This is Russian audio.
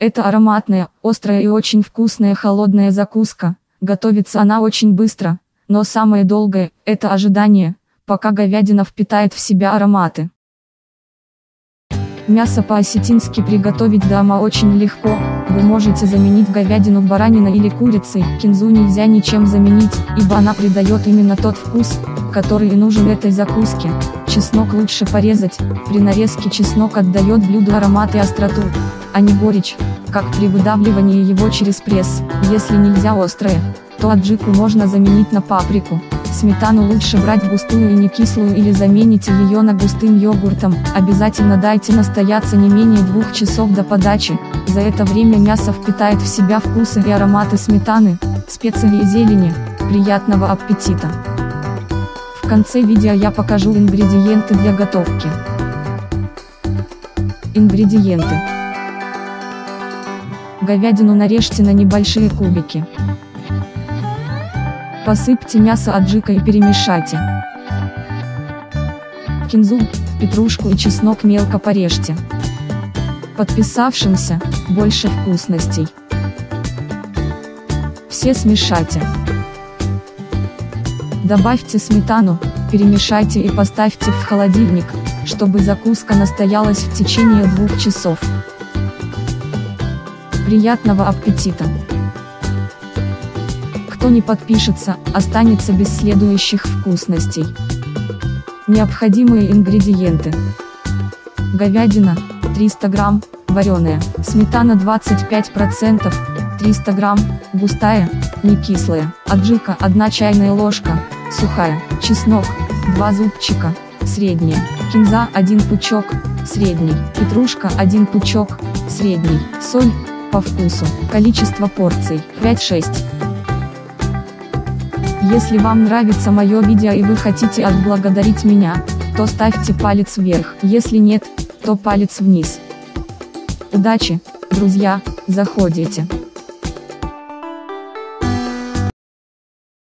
Это ароматная, острая и очень вкусная холодная закуска. Готовится она очень быстро, но самое долгое – это ожидание, пока говядина впитает в себя ароматы. Мясо по-осетински приготовить дома очень легко, вы можете заменить говядину бараниной или курицей, кинзу нельзя ничем заменить, ибо она придает именно тот вкус, который и нужен этой закуске. Чеснок лучше порезать, при нарезке чеснок отдает блюду аромат и остроту, а не горечь, как при выдавливании его через пресс, если нельзя острое, то аджику можно заменить на паприку. Сметану лучше брать густую и не кислую или замените ее на густым йогуртом. Обязательно дайте настояться не менее двух часов до подачи. За это время мясо впитает в себя вкусы и ароматы сметаны, специй и зелени. Приятного аппетита! В конце видео я покажу ингредиенты для готовки. Ингредиенты. Говядину нарежьте на небольшие кубики. Посыпьте мясо аджикой и перемешайте. Кинзу, петрушку и чеснок мелко порежьте. Подписавшимся, больше вкусностей. Все смешайте. Добавьте сметану, перемешайте и поставьте в холодильник, чтобы закуска настоялась в течение двух часов. Приятного аппетита! Кто не подпишется, останется без следующих вкусностей. Необходимые ингредиенты. Говядина, 300 грамм, вареная, сметана 25%, 300 грамм, густая, не кислая, аджика 1 чайная ложка, сухая, чеснок, 2 зубчика, средняя, кинза 1 пучок, средний, петрушка 1 пучок, средний, соль, по вкусу, количество порций, 5-6. Если вам нравится мое видео и вы хотите отблагодарить меня, то ставьте палец вверх, если нет, то палец вниз. Удачи, друзья, заходите.